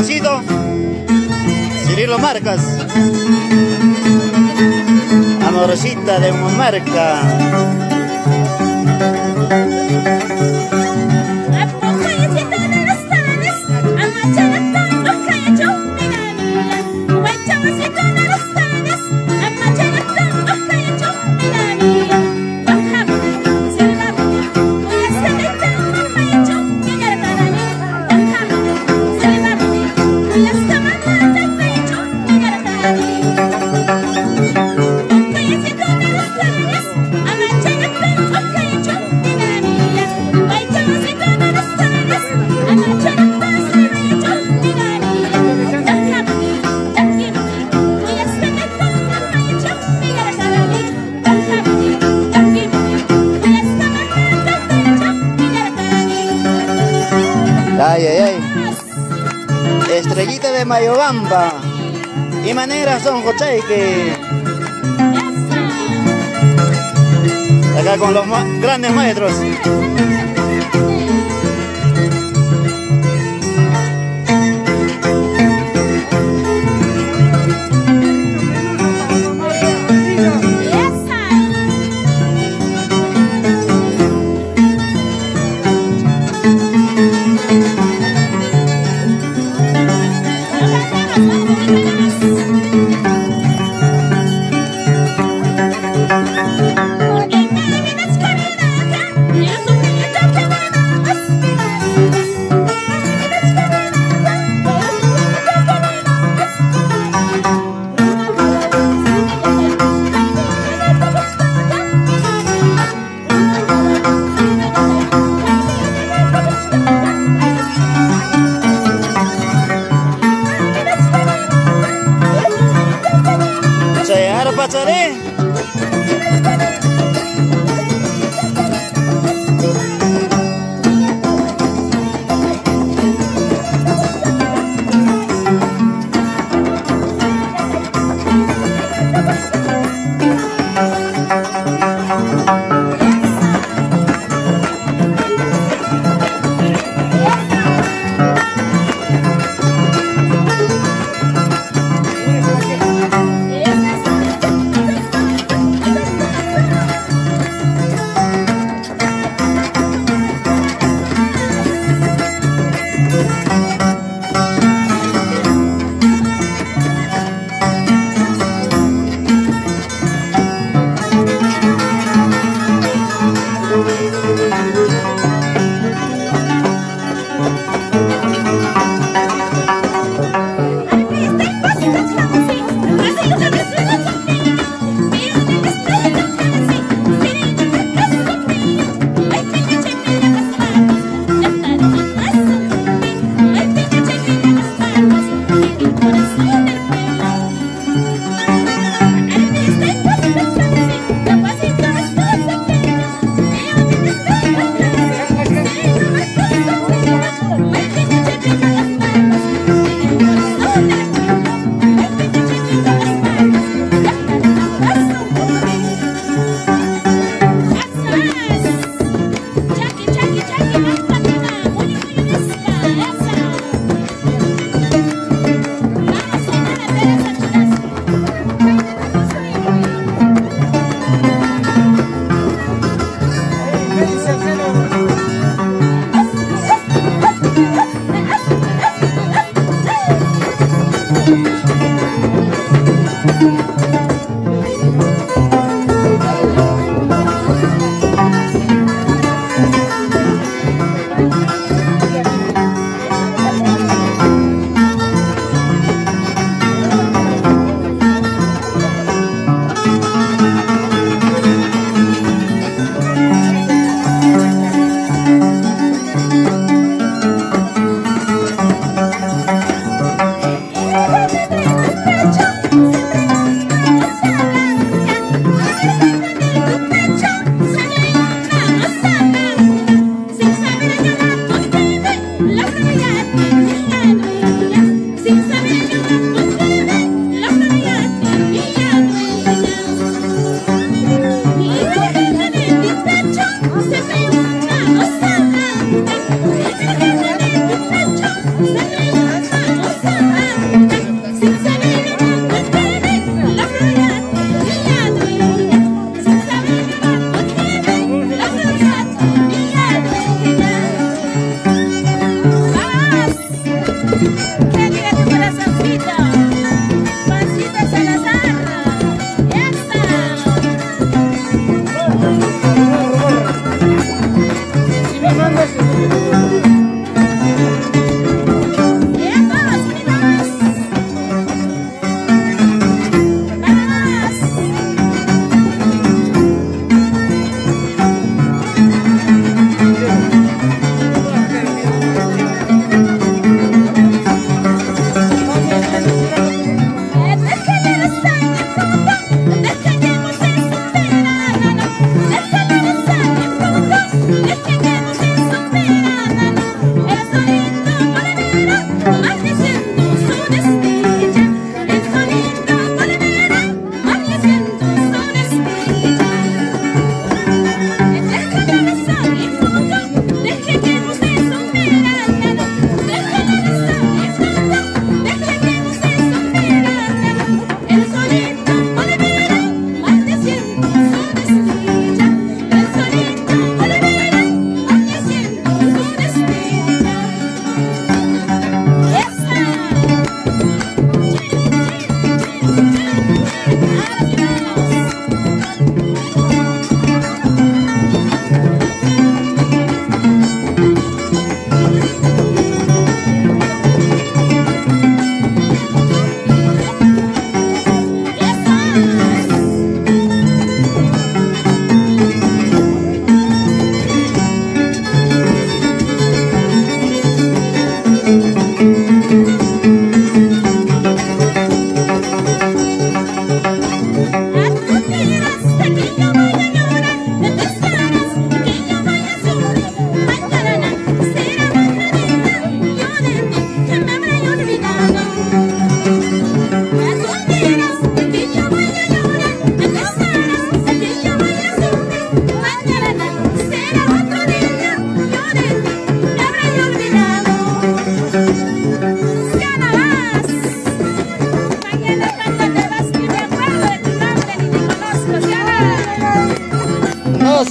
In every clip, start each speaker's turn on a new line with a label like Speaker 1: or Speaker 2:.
Speaker 1: Ramoncito, Cirilo Marcas, Amorosita de Monarca. De Mayobamba. Y manera son que Acá con los grandes maestros.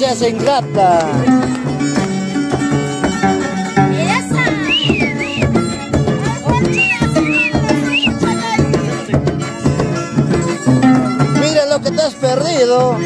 Speaker 1: Ingrata. Mira lo que te has perdido.